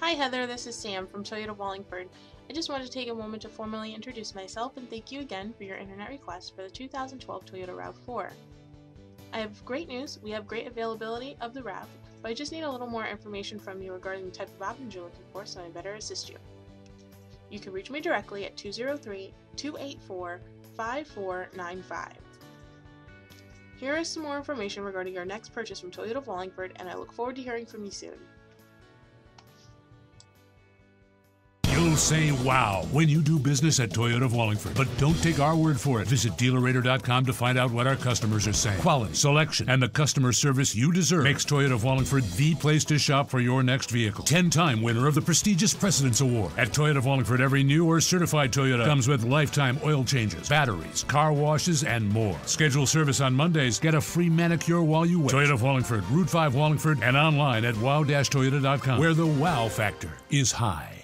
Hi Heather, this is Sam from Toyota Wallingford. I just wanted to take a moment to formally introduce myself and thank you again for your internet request for the 2012 Toyota RAV4. I have great news, we have great availability of the RAV, but I just need a little more information from you regarding the type of options you're looking for so I better assist you. You can reach me directly at 203 284 5495. Here is some more information regarding your next purchase from Toyota Wallingford, and I look forward to hearing from you soon. Say wow when you do business at Toyota of Wallingford. But don't take our word for it. Visit dealerrater.com to find out what our customers are saying. Quality, selection, and the customer service you deserve makes Toyota of Wallingford the place to shop for your next vehicle. 10 time winner of the prestigious President's Award. At Toyota of Wallingford, every new or certified Toyota comes with lifetime oil changes, batteries, car washes, and more. Schedule service on Mondays. Get a free manicure while you wait. Toyota of Wallingford, Route 5 Wallingford, and online at wow-toyota.com, where the wow factor is high.